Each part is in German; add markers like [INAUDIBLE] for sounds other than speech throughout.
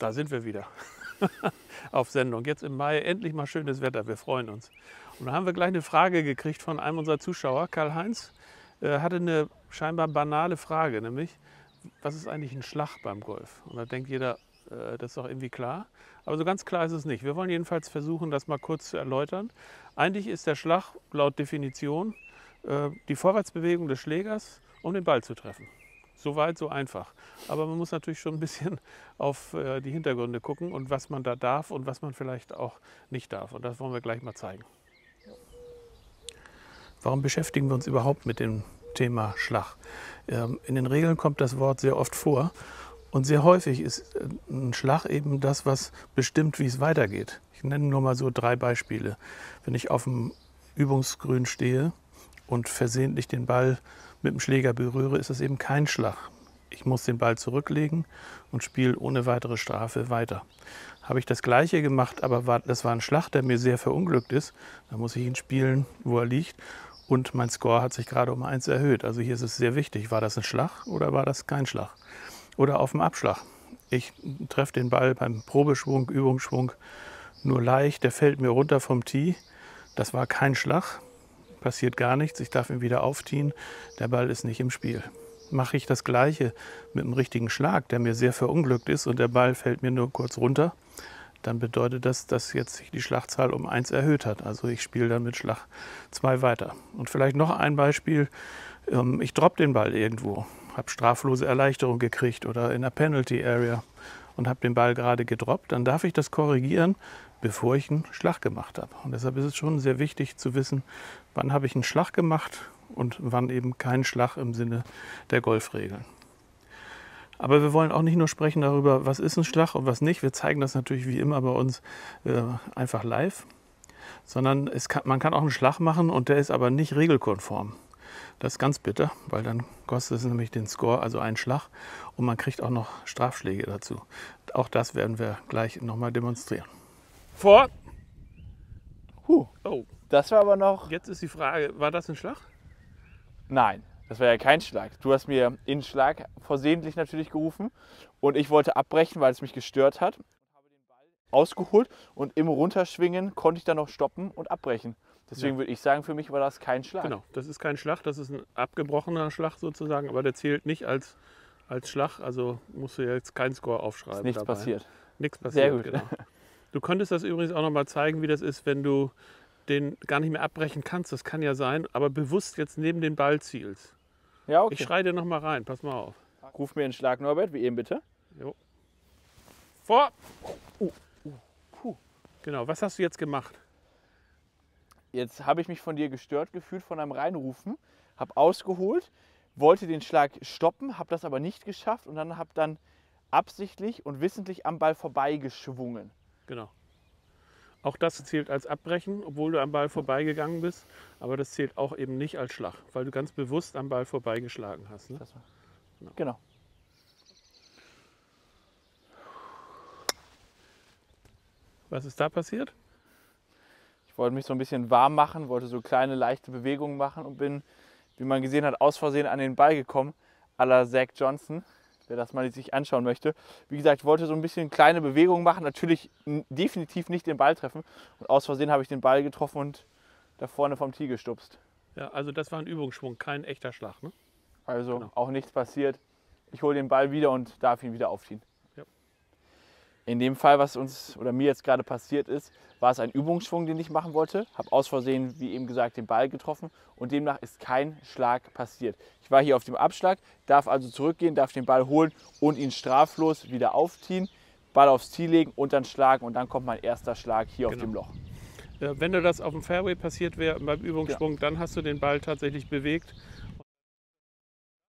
Da sind wir wieder [LAUGHS] auf Sendung. Jetzt im Mai endlich mal schönes Wetter. Wir freuen uns. Und da haben wir gleich eine Frage gekriegt von einem unserer Zuschauer, Karl-Heinz. Er hatte eine scheinbar banale Frage, nämlich, was ist eigentlich ein Schlag beim Golf? Und da denkt jeder, äh, das ist doch irgendwie klar. Aber so ganz klar ist es nicht. Wir wollen jedenfalls versuchen, das mal kurz zu erläutern. Eigentlich ist der Schlag laut Definition äh, die Vorwärtsbewegung des Schlägers, um den Ball zu treffen. So weit, so einfach. Aber man muss natürlich schon ein bisschen [LAUGHS] auf äh, die Hintergründe gucken und was man da darf und was man vielleicht auch nicht darf. Und das wollen wir gleich mal zeigen. Warum beschäftigen wir uns überhaupt mit dem Thema Schlag? Ähm, in den Regeln kommt das Wort sehr oft vor. Und sehr häufig ist äh, ein Schlag eben das, was bestimmt, wie es weitergeht. Ich nenne nur mal so drei Beispiele. Wenn ich auf dem Übungsgrün stehe und versehentlich den Ball mit dem Schläger berühre, ist es eben kein Schlag. Ich muss den Ball zurücklegen und spiele ohne weitere Strafe weiter. Habe ich das Gleiche gemacht, aber war, das war ein Schlag, der mir sehr verunglückt ist, dann muss ich ihn spielen, wo er liegt. Und mein Score hat sich gerade um eins erhöht. Also hier ist es sehr wichtig, war das ein Schlag oder war das kein Schlag? Oder auf dem Abschlag. Ich treffe den Ball beim Probeschwung, Übungsschwung nur leicht, der fällt mir runter vom Tee. Das war kein Schlag, passiert gar nichts, ich darf ihn wieder aufziehen, der Ball ist nicht im Spiel. Mache ich das Gleiche mit einem richtigen Schlag, der mir sehr verunglückt ist und der Ball fällt mir nur kurz runter, dann bedeutet das, dass jetzt sich die Schlagzahl um eins erhöht hat. Also ich spiele dann mit Schlag 2 weiter. Und vielleicht noch ein Beispiel, ähm, ich droppe den Ball irgendwo, habe straflose Erleichterung gekriegt oder in der Penalty Area und habe den Ball gerade gedroppt, dann darf ich das korrigieren, bevor ich einen Schlag gemacht habe. Und deshalb ist es schon sehr wichtig zu wissen, wann habe ich einen Schlag gemacht und wann eben keinen Schlag im Sinne der Golfregeln. Aber wir wollen auch nicht nur sprechen darüber, was ist ein Schlag und was nicht. Wir zeigen das natürlich wie immer bei uns äh, einfach live, sondern kann, man kann auch einen Schlag machen und der ist aber nicht regelkonform. Das ist ganz bitter, weil dann kostet es nämlich den Score, also einen Schlag, und man kriegt auch noch Strafschläge dazu. Auch das werden wir gleich nochmal demonstrieren. Vor. Huh. Oh. Das war aber noch. Jetzt ist die Frage, war das ein Schlag? Nein, das war ja kein Schlag. Du hast mir in Schlag versehentlich natürlich gerufen und ich wollte abbrechen, weil es mich gestört hat. Habe den Ball ausgeholt und im Runterschwingen konnte ich dann noch stoppen und abbrechen. Deswegen ja. würde ich sagen, für mich war das kein Schlag. Genau, das ist kein Schlag, das ist ein abgebrochener Schlag sozusagen, aber der zählt nicht als, als Schlag, also musst du jetzt keinen Score aufschreiben. Ist nichts dabei. passiert. Nichts passiert. Sehr gut. Genau. Du könntest das übrigens auch noch mal zeigen, wie das ist, wenn du den gar nicht mehr abbrechen kannst. Das kann ja sein, aber bewusst jetzt neben den Ball zielst. Ja, okay. Ich schreie dir noch mal rein, pass mal auf. Ruf mir einen Schlag, Norbert, wie eben bitte. Jo. Vor! Uh, uh. Genau, was hast du jetzt gemacht? Jetzt habe ich mich von dir gestört gefühlt von einem Reinrufen, habe ausgeholt, wollte den Schlag stoppen, habe das aber nicht geschafft und dann habe dann absichtlich und wissentlich am Ball vorbeigeschwungen. Genau. Auch das zählt als Abbrechen, obwohl du am Ball vorbeigegangen bist. Aber das zählt auch eben nicht als Schlag, weil du ganz bewusst am Ball vorbeigeschlagen hast. Ne? Genau. genau. Was ist da passiert? Ich wollte mich so ein bisschen warm machen, wollte so kleine leichte Bewegungen machen und bin, wie man gesehen hat, aus Versehen an den Ball gekommen, à la Zach Johnson wer das mal sich anschauen möchte. Wie gesagt, ich wollte so ein bisschen kleine Bewegungen machen, natürlich definitiv nicht den Ball treffen. Und aus Versehen habe ich den Ball getroffen und da vorne vom Tee gestupst. Ja, also das war ein Übungsschwung, kein echter Schlag. Ne? Also genau. auch nichts passiert. Ich hole den Ball wieder und darf ihn wieder aufziehen. In dem Fall, was uns oder mir jetzt gerade passiert ist, war es ein Übungsschwung, den ich machen wollte. Habe aus Versehen, wie eben gesagt, den Ball getroffen und demnach ist kein Schlag passiert. Ich war hier auf dem Abschlag, darf also zurückgehen, darf den Ball holen und ihn straflos wieder aufziehen, Ball aufs Tee legen und dann schlagen und dann kommt mein erster Schlag hier genau. auf dem Loch. Wenn dir das auf dem Fairway passiert wäre beim Übungsschwung, ja. dann hast du den Ball tatsächlich bewegt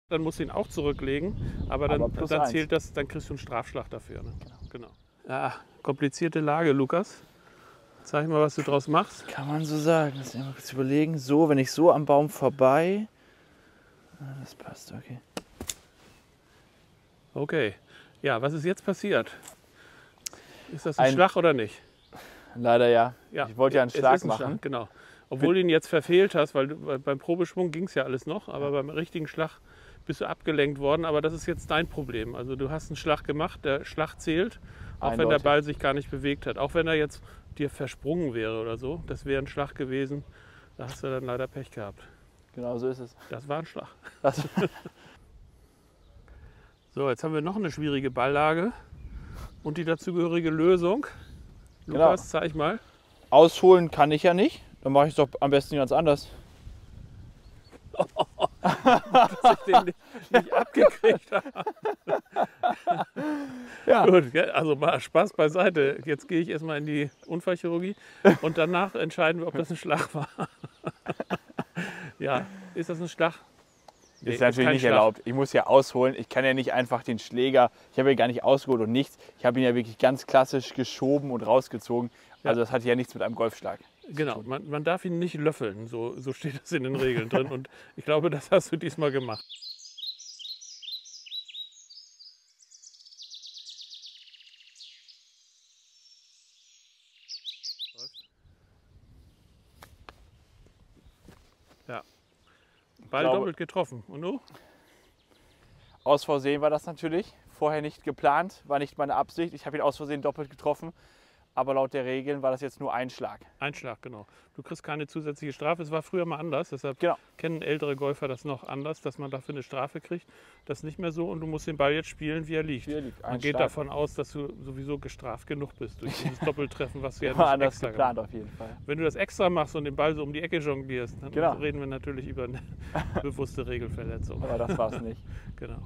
dann musst du ihn auch zurücklegen, aber dann, aber dann zählt das, dann kriegst du einen Strafschlag dafür. Ne? Genau. Ja, komplizierte Lage, Lukas. Zeig mal, was du draus machst. Kann man so sagen. Lass mich mal kurz überlegen. So, wenn ich so am Baum vorbei. Ah, das passt, okay. Okay. Ja, was ist jetzt passiert? Ist das ein, ein Schlag oder nicht? Leider ja. ja ich wollte ja einen Schlag ein machen. Schlag, genau. Obwohl du ihn jetzt verfehlt hast, weil du, beim Probeschwung ging es ja alles noch, aber beim richtigen Schlag bist du abgelenkt worden, aber das ist jetzt dein Problem. Also du hast einen Schlag gemacht, der Schlag zählt, auch wenn der Eindeutig. Ball sich gar nicht bewegt hat. Auch wenn er jetzt dir versprungen wäre oder so, das wäre ein Schlag gewesen. Da hast du dann leider Pech gehabt. Genau so ist es. Das war ein Schlag. [LAUGHS] So, jetzt haben wir noch eine schwierige Balllage und die dazugehörige Lösung. Genau. Lukas, zeig mal. ausholen kann ich ja nicht. Dann mache ich es doch am besten ganz anders. [LAUGHS] [LAUGHS] dass ich den nicht, nicht abgekriegt habe. [LAUGHS] Ja. Gut, also mal Spaß beiseite. Jetzt gehe ich erstmal in die Unfallchirurgie und danach entscheiden wir, ob das ein Schlag war. ja, ist das ein Schlag? Nee, ist natürlich kein nicht Schlag. erlaubt. Ich muss ja ausholen. Ich kann ja nicht einfach den Schläger, ich habe ja gar nicht ausgeholt und nichts. Ich habe ihn ja wirklich ganz klassisch geschoben und rausgezogen. Also das hat ja nichts mit einem Golfschlag. Genau, man, man darf ihn nicht löffeln, so, so steht das in den Regeln drin. Und [LAUGHS] ich glaube, das hast du diesmal gemacht. Ja. Ball glaube- doppelt getroffen. Und du? Aus Versehen war das natürlich. Vorher nicht geplant, war nicht meine Absicht. Ich habe ihn aus Versehen doppelt getroffen. Aber laut der Regeln war das jetzt nur ein Schlag. Einschlag, genau. Du kriegst keine zusätzliche Strafe. Es war früher mal anders, deshalb Genau. kennen ältere Golfer das noch anders, dass man dafür eine Strafe kriegt. Das ist nicht mehr so und du musst den Ball jetzt spielen, wie er liegt. Wie er liegt. Man Ein geht Schlag. davon aus, dass du sowieso gestraft genug bist durch dieses [LAUGHS] Doppeltreffen, was du ja War nicht anders extra geplant gemacht auf jeden Fall. Wenn du das extra machst und den Ball so um die Ecke jonglierst, dann Genau. reden wir natürlich über eine [LAUGHS] bewusste Regelverletzung. Aber das war es nicht. [LAUGHS] Genau.